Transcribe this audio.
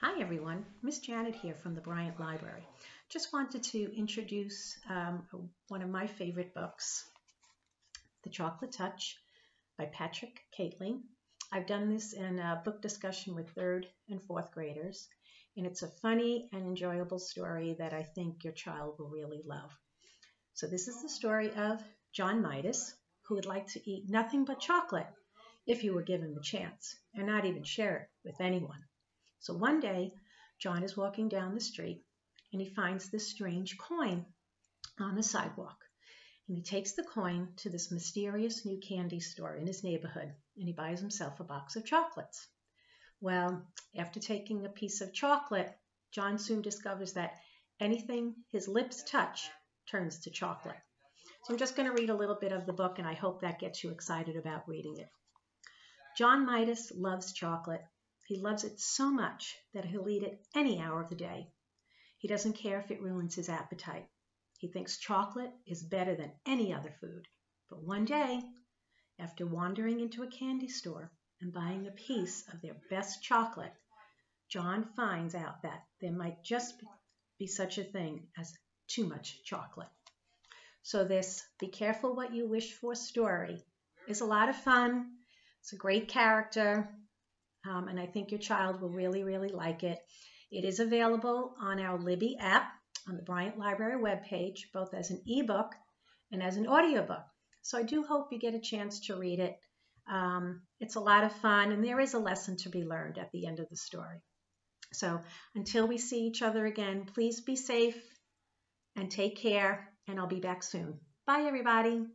Hi everyone, Miss Janet here from the Bryant Library. Just wanted to introduce um, one of my favorite books, The Chocolate Touch by Patrick Catling. I've done this in a book discussion with third and fourth graders, and it's a funny and enjoyable story that I think your child will really love. So this is the story of John Midas, who would like to eat nothing but chocolate if he were given the chance, and not even share it with anyone. So one day, John is walking down the street and he finds this strange coin on the sidewalk. And he takes the coin to this mysterious new candy store in his neighborhood and he buys himself a box of chocolates. Well, after taking a piece of chocolate, John soon discovers that anything his lips touch turns to chocolate. So I'm just going to read a little bit of the book and I hope that gets you excited about reading it. John Midas loves chocolate he loves it so much that he'll eat it any hour of the day. He doesn't care if it ruins his appetite. He thinks chocolate is better than any other food. But one day, after wandering into a candy store and buying a piece of their best chocolate, John finds out that there might just be such a thing as too much chocolate. So, this Be Careful What You Wish For story is a lot of fun. It's a great character um, and I think your child will really, really like it. It is available on our Libby app on the Bryant Library webpage, both as an ebook and as an audiobook. So I do hope you get a chance to read it. Um, it's a lot of fun, and there is a lesson to be learned at the end of the story. So until we see each other again, please be safe and take care, and I'll be back soon. Bye, everybody.